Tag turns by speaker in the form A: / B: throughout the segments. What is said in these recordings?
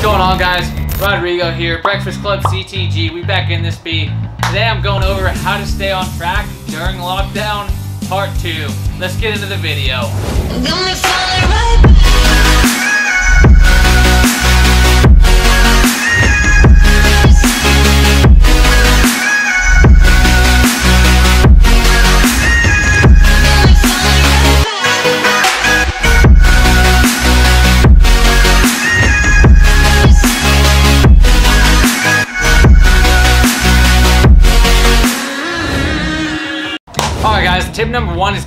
A: What's going on guys? Rodrigo here, Breakfast Club CTG. We back in this beat. Today I'm going over how to stay on track during lockdown, part two. Let's get into the video.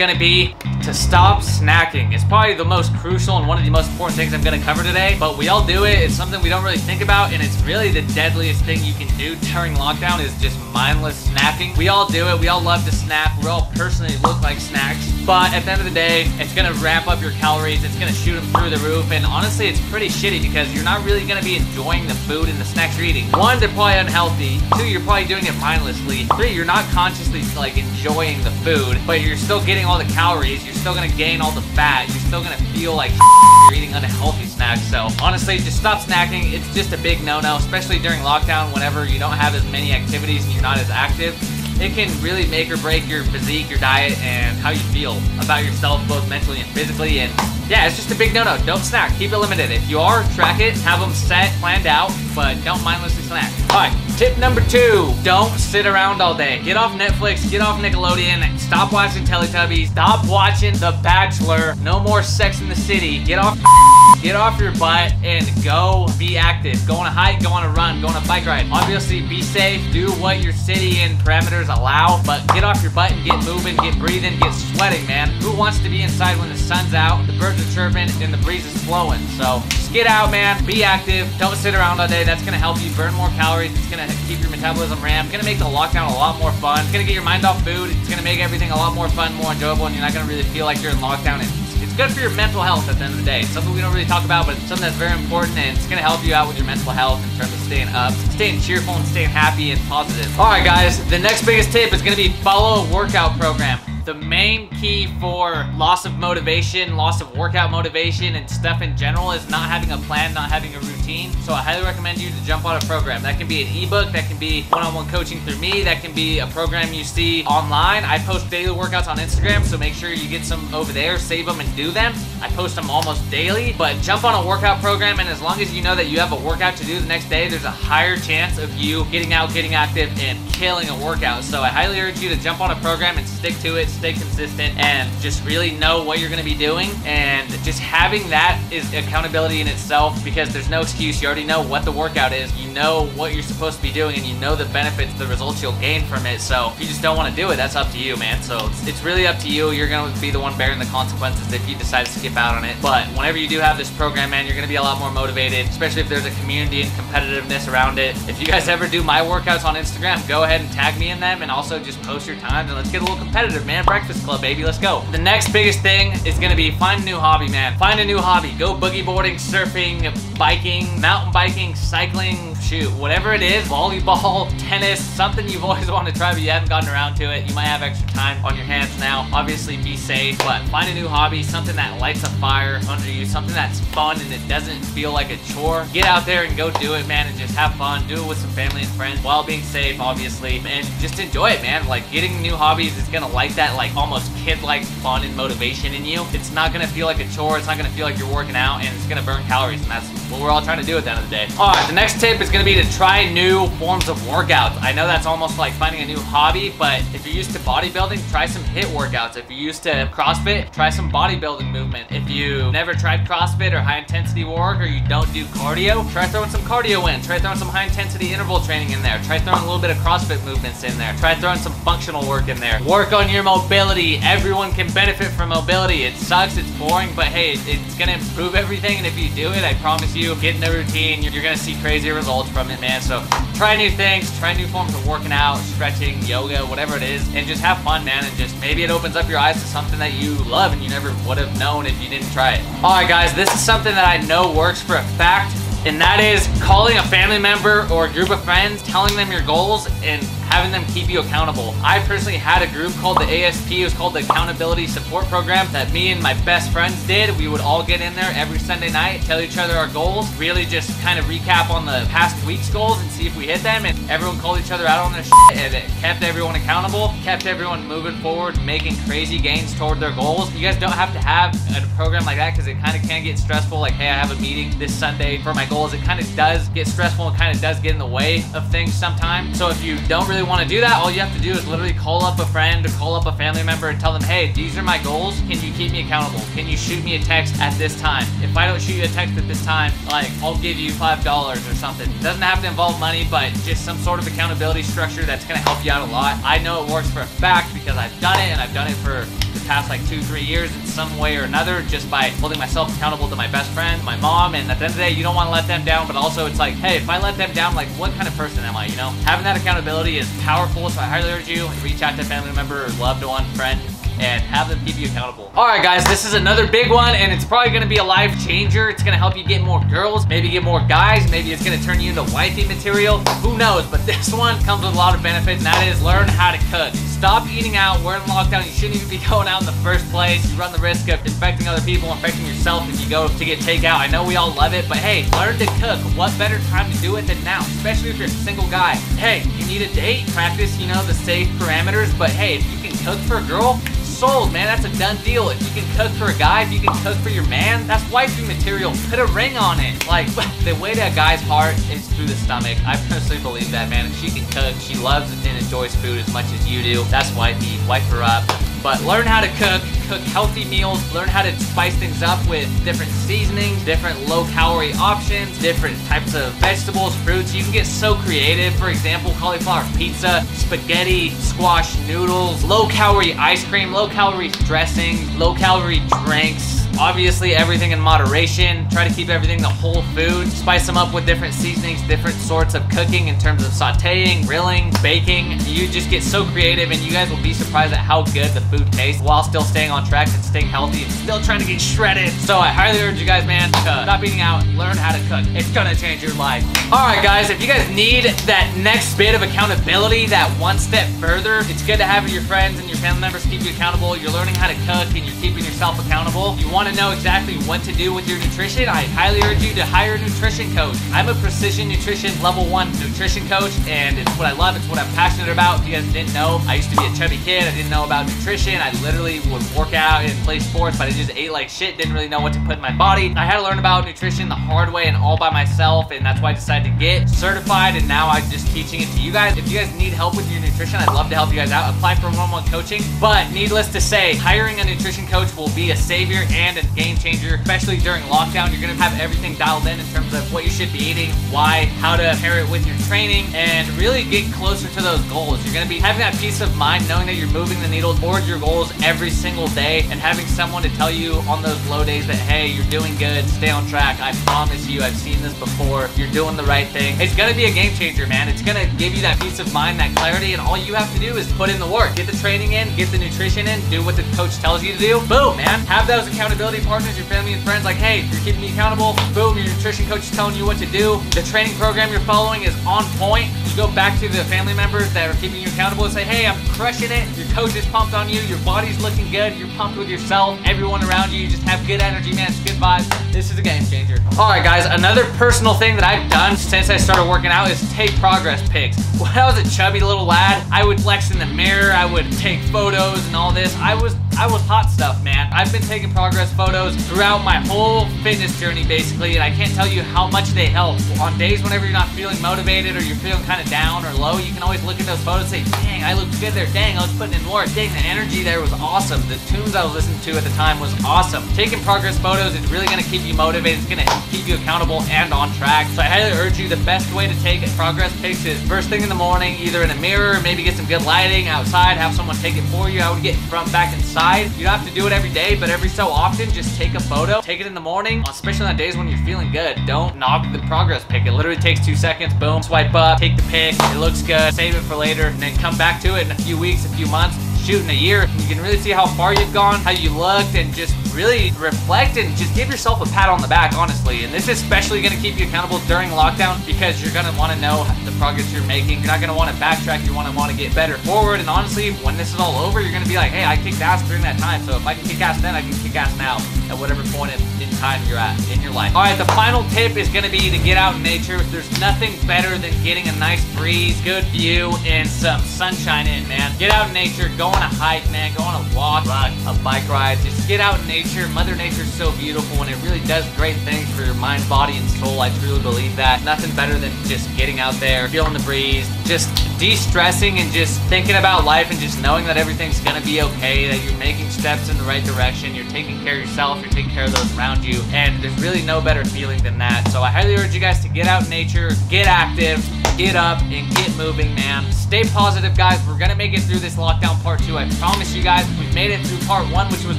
A: Gonna be to stop snacking. It's probably the most crucial and one of the most important things I'm gonna cover today, but we all do it. It's something we don't really think about, and it's really the deadliest thing you can do during lockdown is just mindless snacking. We all do it. We all love to snack. We all personally look like snacks, but at the end of the day, it's gonna ramp up your calories. It's gonna shoot them through the roof, and honestly, it's pretty shitty because you're not really gonna be enjoying the food and the snacks you're eating. One, they're probably unhealthy. Two, you're probably doing it mindlessly. Three, you're not consciously like enjoying the food, but you're still getting all the calories. You're still gonna gain all the fat. You're still gonna feel like you're eating unhealthy snacks. So honestly, just stop snacking. It's just a big no-no, especially during lockdown whenever you don't have as many activities and you're not as active. It can really make or break your physique, your diet, and how you feel about yourself, both mentally and physically. And yeah, it's just a big no-no. Don't snack. Keep it limited. If you are, track it. Have them set, planned out, but don't mindlessly snack. All right, tip number two. Don't sit around all day. Get off Netflix. Get off Nickelodeon. Stop watching Teletubbies. Stop watching The Bachelor. No more Sex in the City. Get off Get off your butt and go be active. Go on a hike, go on a run, go on a bike ride. Obviously, be safe, do what your city and parameters allow, but get off your butt and get moving, get breathing, get sweating, man. Who wants to be inside when the sun's out, the birds are chirping, and the breeze is flowing? So get out, man. Be active. Don't sit around all day. That's gonna help you burn more calories. It's gonna keep your metabolism ramped. It's gonna make the lockdown a lot more fun. It's gonna get your mind off food. It's gonna make everything a lot more fun, more enjoyable, and you're not gonna really feel like you're in lockdown. It's good for your mental health at the end of the day. It's something we don't really talk about, but it's something that's very important and it's gonna help you out with your mental health in terms of staying up, staying cheerful, and staying happy and positive. All right, guys, the next biggest tip is gonna be follow a workout program. The main key for loss of motivation, loss of workout motivation, and stuff in general is not having a plan, not having a routine. So I highly recommend you to jump on a program. That can be an ebook, that can be one-on-one coaching through me, that can be a program you see online. I post daily workouts on Instagram, so make sure you get some over there, save them and do them. I post them almost daily, but jump on a workout program, and as long as you know that you have a workout to do the next day, there's a higher chance of you getting out, getting active, and killing a workout. So I highly urge you to jump on a program and stick to it, stay consistent, and just really know what you're gonna be doing. And just having that is accountability in itself because there's no excuse. You already know what the workout is, you know what you're supposed to be doing, and you know the benefits, the results you'll gain from it. So if you just don't wanna do it, that's up to you, man. So it's, it's really up to you. You're gonna be the one bearing the consequences if you decide to skip out on it. But whenever you do have this program, man, you're gonna be a lot more motivated, especially if there's a community and competitiveness around it. If you guys ever do my workouts on Instagram, go ahead and tag me in them and also just post your times and let's get a little competitive, man. Breakfast Club, baby, let's go. The next biggest thing is gonna be find a new hobby, man. Find a new hobby. Go boogie boarding, surfing, biking, mountain biking, cycling, shoot, whatever it is, volleyball, tennis, something you've always wanted to try but you haven't gotten around to it. You might have extra time on your hands now. Obviously, be safe, but find a new hobby, something that lights a fire under you, something that's fun and it doesn't feel like a chore. Get out there and go do it, man, and just have fun. Do it with some family and friends while being safe, obviously, and just enjoy it, man. Like getting new hobbies is gonna light that like almost kid-like fun and motivation in you. It's not gonna feel like a chore. It's not gonna feel like you're working out, and it's gonna burn calories, and that's what we're all trying to do at the end of the day. All right, the next tip is gonna be to try new forms of workouts. I know that's almost like finding a new hobby, but if you're used to bodybuilding, try some HIIT workouts. If you're used to CrossFit, try some bodybuilding movement. If you never tried CrossFit or high intensity work, or you don't do cardio, try throwing some cardio in. Try throwing some high intensity interval training in there. Try throwing a little bit of CrossFit movements in there. Try throwing some functional work in there. Work on your mobility. Everyone can benefit from mobility. It sucks, it's boring, but hey, it's gonna improve everything. And if you do it, I promise you, get in the routine, you're, you're gonna see crazy results from it, man. So try new things, try new forms of working out, stretching, yoga, whatever it is, and just have fun, man. And just maybe it opens up your eyes to something that you love and you never would have known if you didn't try it. All right, guys, this is something that I know works for a fact and that is calling a family member or a group of friends, telling them your goals, and having them keep you accountable. I personally had a group called the ASP, it was called the Accountability Support Program that me and my best friends did. We would all get in there every Sunday night, tell each other our goals, really just kind of recap on the past week's goals and see if we hit them. And everyone called each other out on their shit and it kept everyone accountable, kept everyone moving forward, making crazy gains toward their goals. You guys don't have to have a program like that because it kind of can get stressful. Like, hey, I have a meeting this Sunday for my goals. It kind of does get stressful and kind of does get in the way of things sometimes. So if you don't really want to do that, all you have to do is literally call up a friend or call up a family member and tell them, hey, these are my goals. Can you keep me accountable? Can you shoot me a text at this time? If I don't shoot you a text at this time, like, I'll give you $5 or something. It doesn't have to involve money, but just some sort of accountability structure that's going to help you out a lot. I know it works for a fact because I've done it and I've done it for the past like two, three years in some way or another just by holding myself accountable to my best friend, my mom, and at the end of the day, you don't want to let them down, but also it's like, hey, if I let them down, like what kind of person am I, you know? Having that accountability is powerful, so I highly urge you reach out to a family member or loved one, friend, and have them keep you accountable. All right, guys, this is another big one, and it's probably gonna be a life changer. It's gonna help you get more girls, maybe get more guys, maybe it's gonna turn you into wifey material. Who knows, but this one comes with a lot of benefits, and that is learn how to cook. Stop eating out, we're in lockdown, you shouldn't even be going out in the first place. You run the risk of infecting other people, infecting yourself if you go to get takeout. I know we all love it, but hey, learn to cook. What better time to do it than now, especially if you're a single guy. Hey, you need a date, practice, you know, the safe parameters, but hey, if you can cook for a girl, sold, man. That's a done deal. If you can cook for a guy, if you can cook for your man, that's wifey material. Put a ring on it. Like, the way to a guy's heart is through the stomach. I personally believe that, man. If she can cook, she loves and enjoys food as much as you do. That's wifey. Wife her up. But learn how to cook, cook healthy meals, learn how to spice things up with different seasonings, different low calorie options, different types of vegetables, fruits. You can get so creative. For example, cauliflower pizza, spaghetti, squash noodles, low calorie ice cream, low calorie dressing, low calorie drinks, Obviously, everything in moderation. Try to keep everything the whole food. Spice them up with different seasonings, different sorts of cooking in terms of sauteing, grilling, baking. You just get so creative and you guys will be surprised at how good the food tastes while still staying on track and staying healthy and still trying to get shredded. So I highly urge you guys, man, to stop eating out, learn how to cook. It's gonna change your life. All right, guys, if you guys need that next bit of accountability, that one step further, it's good to have your friends and your family members keep you accountable. You're learning how to cook and you're keeping yourself accountable. You want to know exactly what to do with your nutrition, I highly urge you to hire a nutrition coach. I'm a precision nutrition level one nutrition coach, and it's what I love. It's what I'm passionate about. If you guys didn't know, I used to be a chubby kid. I didn't know about nutrition. I literally would work out and play sports, but I just ate like shit. Didn't really know what to put in my body. I had to learn about nutrition the hard way and all by myself, and that's why I decided to get certified. And now I'm just teaching it to you guys. If you guys need help with your nutrition, I'd love to help you guys out. Apply for one-on-one coaching. But needless to say, hiring a nutrition coach will be a savior and a game changer, especially during lockdown. You're gonna have everything dialed in in terms of what you should be eating, why, how to pair it with your training, and really get closer to those goals. You're gonna be having that peace of mind knowing that you're moving the needle towards your goals every single day and having someone to tell you on those low days that, hey, you're doing good, stay on track. I promise you, I've seen this before. You're doing the right thing. It's gonna be a game changer, man. It's gonna give you that peace of mind, that clarity, and all you have to do is put in the work. Get the training in, get the nutrition in, do what the coach tells you to do. Boom, man. Have those accountability partners, your family and friends, like, hey, you're keeping me accountable. Boom, your nutrition coach is telling you what to do. The training program you're following is on point. You go back to the family members that are keeping you accountable and say, hey, I'm crushing it. Your coach is pumped on you. Your body's looking good. You're pumped with yourself. Everyone around you, you just have good energy, man. It's good vibes. This is a game changer. All right, guys, another personal thing that I've done since I started working out is take progress pics. When I was a chubby little lad, I would flex in the mirror. I would take photos and all this. I was I was hot stuff, man. I've been taking progress photos throughout my whole fitness journey, basically, and I can't tell you how much they help. On days whenever you're not feeling motivated or you're feeling kind of down or low, you can always look at those photos and say, dang, I looked good there. Dang, I was putting in work. Dang, the energy there was awesome. The tunes I was listening to at the time was awesome. Taking progress photos is really gonna keep you motivated. It's gonna keep you accountable and on track. So I highly urge you, the best way to take progress pics is first thing in the morning, either in a mirror, maybe get some good lighting outside, have someone take it for you. I would get front, back, and side. You don't have to do it every day, but every so often, just take a photo. Take it in the morning, especially on days when you're feeling good. Don't knock the progress pic. It literally takes two seconds. Boom, swipe up, take the pic. It looks good. Save it for later, and then come back to it in a few weeks, a few months shoot in a year. You can really see how far you've gone, how you looked, and just really reflect and just give yourself a pat on the back, honestly. And this is especially gonna keep you accountable during lockdown because you're gonna wanna know the progress you're making. You're not gonna wanna backtrack, you wanna wanna get better forward. And honestly, when this is all over, you're gonna be like, hey, I kicked ass during that time. So if I can kick ass then, I can kick ass now at whatever point in, time you're at in your life. All right, the final tip is gonna be to get out in nature. There's nothing better than getting a nice breeze, good view, and some sunshine in, man. Get out in nature, go on a hike, man, go on a walk, a bike ride. Just get out in nature. Mother Nature's so beautiful and it really does great things for your mind, body, and soul. I truly believe that. Nothing better than just getting out there, feeling the breeze, just de-stressing and just thinking about life and just knowing that everything's gonna be okay, that you're making steps in the right direction, you're taking care of yourself, you're taking care of those around you, and there's really no better feeling than that. So I highly urge you guys to get out in nature, get active, get up, and get moving, man. Stay positive, guys. We're gonna make it through this lockdown part two. I promise you guys, we've made it through part one, which was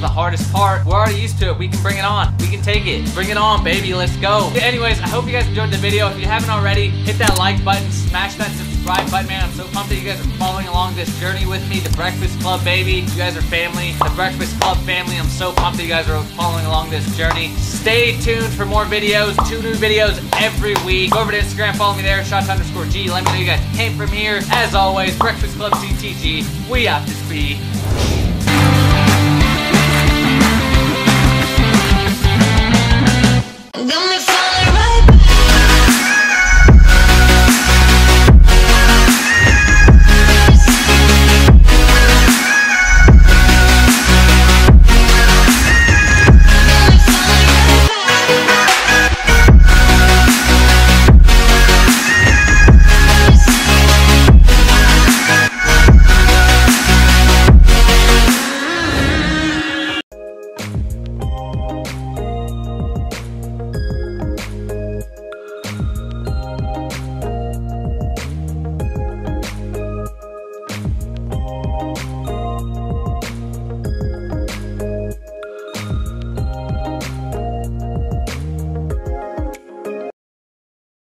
A: the hardest part. We're already used to it. We can bring it on. We can take it. Bring it on, baby. Let's go. Anyways, I hope you guys enjoyed the video. If you haven't already, hit that like button, smash that subscribe button, man. I'm so pumped that you guys are following along this journey with me. The Breakfast Club, baby. You guys are family. The Breakfast Club family. I'm so pumped that you guys are following along this journey. Stay tuned for more videos. Two new videos every week. Go over to Instagram, follow me there, shawts underscore G. Let me know you guys came from here. As always, Breakfast Club CTG. We have to
B: me